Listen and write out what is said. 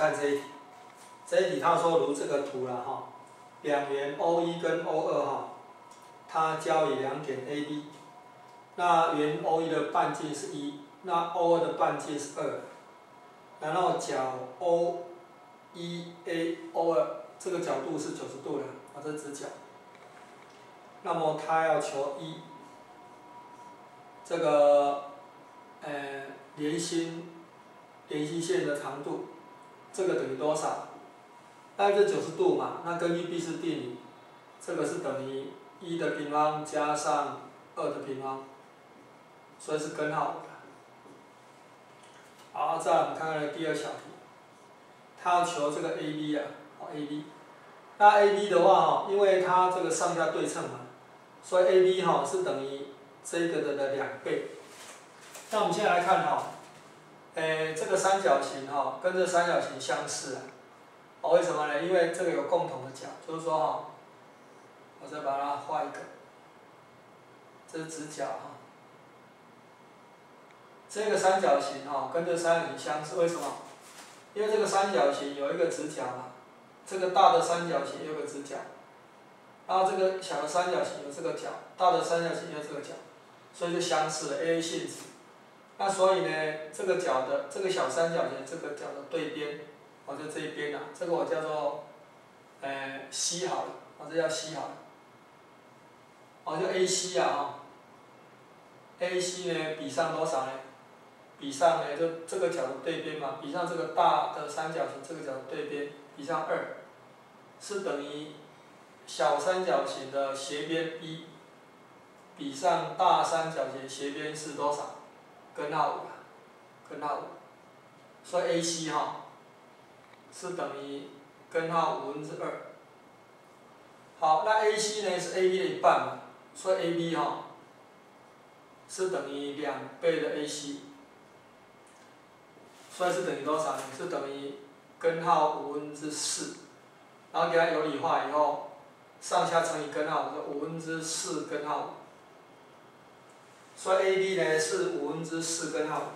看这一题，这一题他说如这个图了哈，两圆 O 一跟 O 二哈，它交于两点 AB，那圆 O 一的半径是一，那 O 二的半径是二，然后角 O 一 A O 二这个角度是九十度的，啊这是直角，那么他要求一，这个呃连心连心线的长度。这个等于多少？那这九十度嘛，那根据毕氏定理，这个是等于一的平方加上二的平方，所以是根号。好，再来我们看看第二小题，它要求这个 AB 啊，好 AB，那 AB 的话哈，因为它这个上下对称嘛，所以 AB 哈是等于这个的的两倍。那我们现在来看哈。诶，这个三角形哈，跟这三角形相似啊。哦，为什么呢？因为这个有共同的角，就是说哈，我再把它画一个，这是直角哈。这个三角形哈，跟这三角形相似，为什么？因为这个三角形有一个直角嘛，这个大的三角形有个直角，然后这个小的三角形有这个角，大的三角形有这个角，所以就相似了，A 性质。那所以呢，这个角的这个小三角形这个角的对边，我就这一边啊，这个我叫做，呃，C 好了，我这叫 C 好了，我就 AC 啊哈，AC 呢比上多少呢？比上呢就这个角的对边嘛，比上这个大的三角形这个角的对边，比上二，是等于小三角形的斜边一，比上大三角形斜边是多少？根号五，根号五，所以 AC 哈是等于根号五分之二。好，那 AC 呢是 AB 的一半嘛，所以 AB 哈是等于两倍的 AC，所以是等于多少呢？是等于根号五分之四，然后给它有理化以后，上下乘以根号就五分之四根号五。所以 AB 呢是五分之四根号。